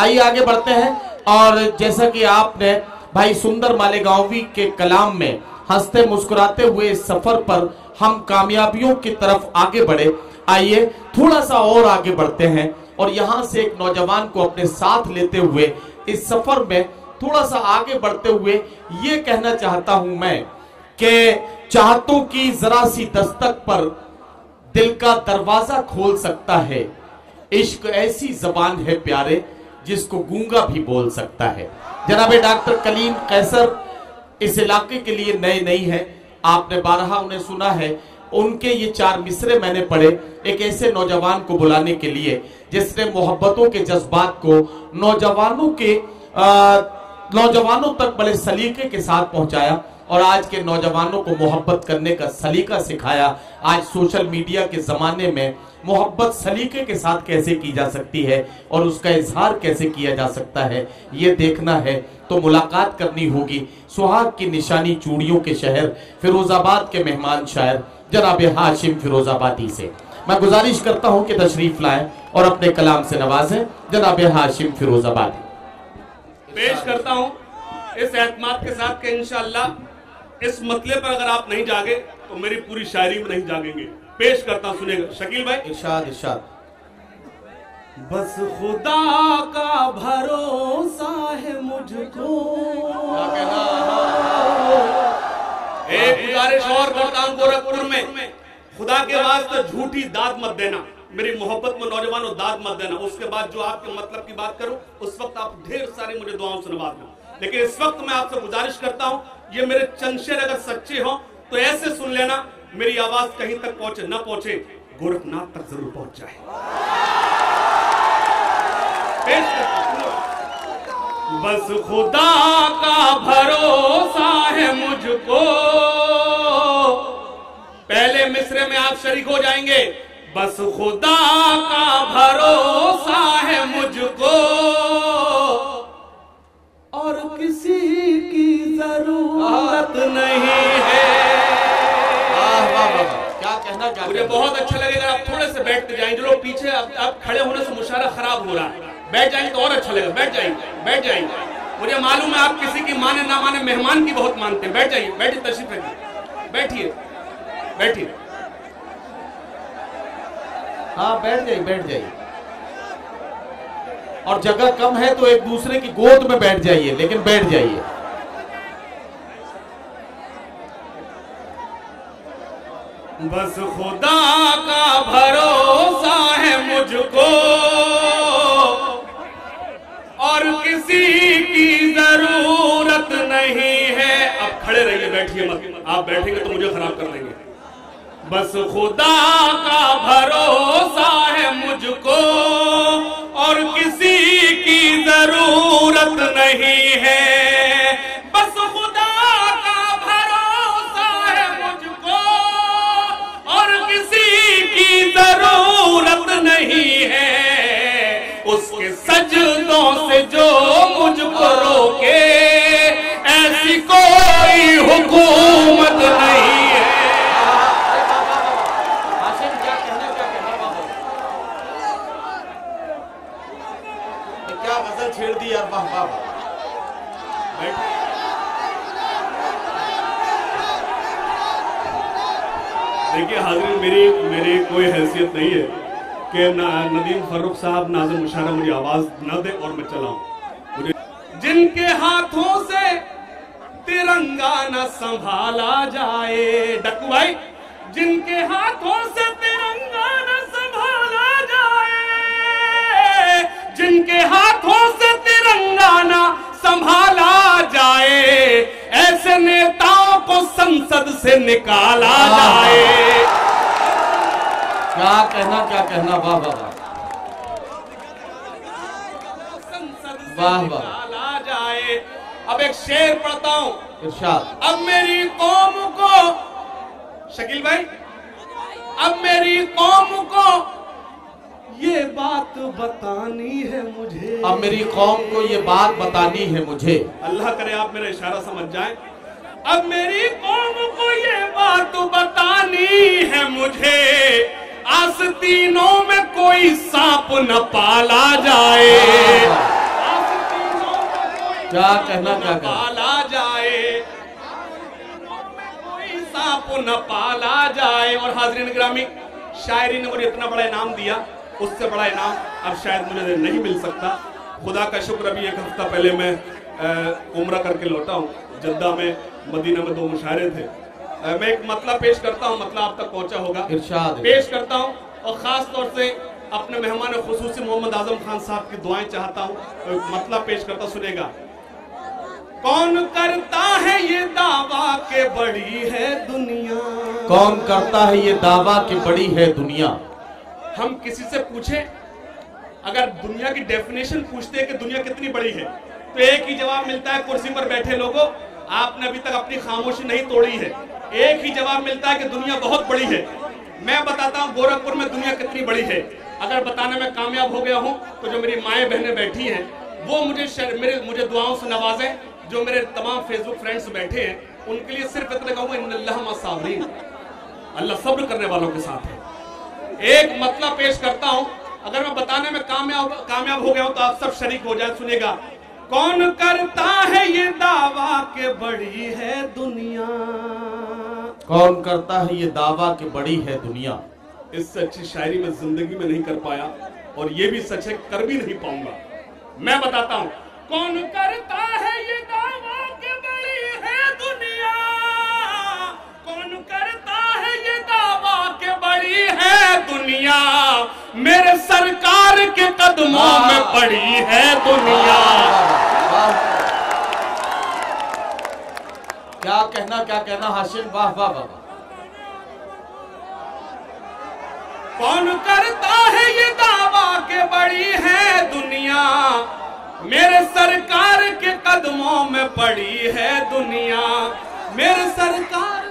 आइए आगे बढ़ते हैं। और जैसा कि आपने भाई सुंदर मालेगांवी के कलाम में हँसते मुस्कुराते हुए सफ़र पर हम कामयाबियों की तरफ़ आगे बढ़े। आइए थोड़ा सा और आगे बढ़ते हैं और यहाँ से एक नौजवान को अपने साथ लेते हुए इस सफ़र में थोड़ा सा आगे बढ़ते हुए ये कहना चाहता हूँ मैं कि चाहतों की जरा सी दस्तक पर दिल का दरवाज़ा खोल सकता है। इश्क ऐसी जबान है प्यारे जिसको गूँगा भी बोल सकता है। जनाब डॉक्टर कलीम कैसर इस इलाके के लिए नए नहीं है। आपने बारहा उन्हें सुना है। उनके ये चार मिसरे मैंने पढ़े एक ऐसे नौजवान को बुलाने के लिए, जिसने मोहब्बतों के जज्बात को नौजवानों के नौजवानों तक बड़े सलीके के साथ पहुँचाया और आज के नौजवानों को मोहब्बत करने का सलीका सिखाया, आज सोशल मीडिया के जमाने में मोहब्बत सलीके के साथ कैसे की जा सकती है और उसका इजहार कैसे किया जा सकता है, ये देखना है। तो मुलाकात करनी होगी सुहाग की निशानी चूड़ियों के शहर, फिरोजाबाद के मेहमान शायर, जनाब हाशिम फिरोजाबादी से। मैं गुजारिश करता हूँ कि तशरीफ़ लाएँ और अपने कलाम से नवाजें। जनाब हाशिम फिरोजाबादी। पेश करता हूँ इस एतमाद के साथ कि इंशाल्लाह इस मतले पर अगर आप नहीं जागे तो मेरी पूरी शायरी में नहीं जागेंगे। पेश करता सुनेगा। शकील भाई? इरशाद इरशाद। बस खुदा का भरोसा है मुझको। एक गुजारिश और करता हूँ गोरखपुर में। खुदा के वास्ते झूठी दाद मत देना। मेरी मोहब्बत में नौजवानों दाद मत देना। उसके बाद जो आपके मतलब की बात करूँ उस वक्त आप ढेर सारी मुझे दुआओं से नवाजना लेकिन इस वक्त मैं आपसे गुजारिश करता हूँ, ये मेरे चंद अगर सच्चे हो तो ऐसे सुन लेना, मेरी आवाज़ कहीं तक पहुँचे, न पहुँचे, गोरखनाथ तक ज़रूर पहुँच जाए। बस खुदा का भरोसा है मुझको। पहले मिसरे में आप शरीक हो जाएँगे। बस खुदा का भरोसा है मुझे मालूम है आप किसी की माने ना माने मेहमान की बहुत मानते हैं। बैठ जाइए, बैठिए तशरीफ़ रखिए बैठिए बैठिए। हाँ बैठ जाइए बैठ जाइए। और जगह कम है तो एक दूसरे की गोद में बैठ जाइए, लेकिन बैठ जाइए। बस खुदा का भरोसा है मुझको। आप बैठेंगे तो मुझे खराब कर देंगे। बस खुदा का भरोसा है मुझको, और किसी की ज़रूरत नहीं है। बस खुदा का भरोसा है मुझको, और किसी की ज़रूरत नहीं है। उसके सजदों से जो मुझको रोके, ऐसी कोई हुकूमत नहीं है हाशिम क्या कहना क्या कहना बाबा ये क्या गज़ल छेड़ दी यार वाह वाह वाह। देखिए हाजिर मेरी मेरी कोई हैसियत नहीं है कि न- नदीम फर्रुख साहब नाजर मुशारा मुझे आवाज़ न दे और मैं चलाऊं। मुझे जिनके हाथों से तिरंगा न संभाला जाए डक्कू भाई। जिनके हाथों से तिरंगा न संभाला जाए जिनके हाथों से तिरंगा न संभाला जाए ऐसे नेताओं को संसद से निकाला जाए। क्या कहना क्या कहना? वाह वाह वाह। वाह, वाह। जाए अब एक शेर पढ़ता हूँ। इरशाद। अब मेरी कौम को शकील भाई अब मेरी कौम को ये बात बतानी है मुझे। अब मेरी कौम को ये बात बतानी है मुझे। अल्लाह करे आप मेरा इशारा समझ जाए। अब मेरी कौम को ये बात बतानी है मुझे। आस्तीनों में कोई सांप न पाला जाए। क्या कहना क्या पाला जाए। कोई सांप न पाला जाए। और हाजरीन ग्रामी शायरी ने मुझे इतना बड़ा इनाम दिया उससे बड़ा इनाम अब शायद मुझे नहीं मिल सकता। खुदा का शुक्र अभी एक हफ़्ता पहले मैं उम्रा करके लौटा हूँ। जद्दा में मदीना में दो मुशायरे थे। मैं एक मतलब पेश करता हूँ मतलब आप तक पहुँचा होगा। इरशाद। पेश करता हूँ और खास तौर से अपने मेहमान खसूसी मोहम्मद आज़म खान साहब की दुआएँ चाहता हूँ अ, मतलब पेश करता सुनेगा। कौन करता है ये दावा के बड़ी है दुनिया? कौन करता है ये दावा कि बड़ी है दुनिया? हम किसी से पूछे? अगर दुनिया की डेफिनेशन पूछते हैं कि दुनिया कितनी बड़ी है तो एक ही जवाब मिलता है कुर्सी पर बैठे लोगों आपने अभी तक अपनी खामोशी नहीं तोड़ी है। एक ही जवाब मिलता है कि दुनिया बहुत बड़ी है। मैं बताता हूँ गोरखपुर में दुनिया कितनी बड़ी है। अगर बताने में कामयाब हो गया हूँ तो जो मेरी माएँ बहनें बैठी हैं वो मुझे शर, मेरे मुझे दुआओं से नवाजें। जो मेरे तमाम फेसबुक फ्रेंड्स बैठे हैं उनके लिए सिर्फ़ इतना कहूँगा साबरीन। अल्लाह सब्र करने वालों के साथ है। एक मतलब पेश करता हूँ अगर मैं बताने में कामयाब कामयाब हो गया हूँ तो आप सब शरीक हो जाए सुनिएगा। कौन करता है ये दावा के बड़ी है दुनिया? कौन करता है ये दावा कि बड़ी है दुनिया? इससे अच्छी शायरी में ज़िंदगी में नहीं कर पाया और ये भी सच है कर भी नहीं पाऊँगा। मैं बताता हूँ कौन करता है ये दावा के बड़ी है दुनिया? कौन करता है ये दावा के बड़ी है दुनिया? मेरे सरकार के कदमों में पड़ी है दुनिया। कहना, क्या कहना, हाशिम? वाह वाह वाह कौन करता है ये दावा के बड़ी है दुनिया? मेरे सरकार के कदमों में पड़ी है दुनिया। मेरे सरकार